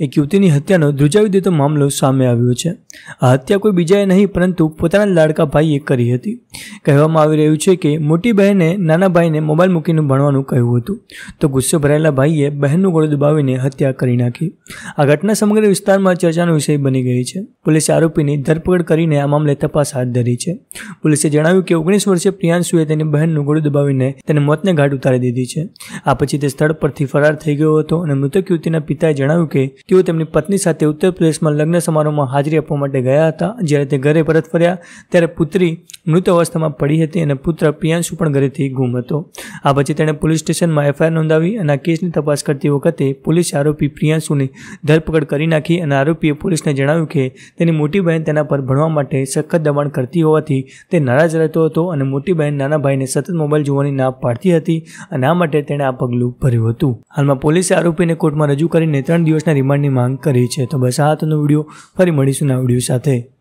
એક યુવતીની હત્યાનો ધ્રુજાવી દેતો મામલો સામે આવ્યો છે. આ હત્યા કોઈ બીજાએ નહીં, પરંતુ પોતાના લાડકા ભાઈએ કરી હતી. કહેવામાં આવી રહ્યું છે કે મોટી બહેને નાના ભાઈને મોબાઈલ મૂકીને ભણવાનું કહ્યું હતું. તો ગુસ્સે ભરાયેલા ભાઈએ બહેનનું ગળું દબાવીને હત્યા કરી નાખી. આ ઘટના સમગ્ર વિસ્તારમાં ચર્ચાનો વિષય બની ગઈ છે. પોલીસે આરોપીની ધરપકડ કરીને આ મામલે તપાસ હાથ ધરી છે. પોલીસે જણાવ્યું કે ઓગણીસ વર્ષે પ્રિયાંશુએ તેની બહેનનું ગળું દબાવીને તેને મોતને ઘાટ ઉતારી દીધી છે. આ પછી તે સ્થળ પરથી ફરાર થઈ ગયો હતો અને મૃતક યુવતીના પિતાએ જણાવ્યું કે તેઓ તેમની પત્ની સાથે ઉત્તર પ્રદેશમાં લગ્ન સમારોહમાં હાજરી આપવા માટે ગયા હતા. જ્યારે તે ઘરે પરત ફર્યા, ત્યારે પુત્રી મૃત અવસ્થામાં પડી હતી અને પુત્ર પ્રિયાંશુ પણ ઘરેથી ગુમ હતો. આ પછી તેણે પોલીસ સ્ટેશનમાં એફઆઈઆર નોંધાવી અને આ કેસની તપાસ કરતી વખતે પોલીસે આરોપી પ્રિયાંશુની ધરપકડ કરી નાખી અને આરોપીએ પોલીસને જણાવ્યું કે તેની મોટી બહેન તેના પર ભણવા માટે સખત દબાણ કરતી હોવાથી તે નારાજ રહેતો હતો અને મોટી બહેન નાના ભાઈને સતત મોબાઈલ જોવાની ના પાડતી હતી અને આ માટે તેણે આ પગલું ભર્યું હતું. હાલમાં પોલીસે આરોપીને કોર્ટમાં રજૂ કરીને ત્રણ દિવસના રિમાન્ડની માંગ કરી છે. તો બસ આ હતો વીડિયો. ફરી મળીશું આ વીડિયો સાથે.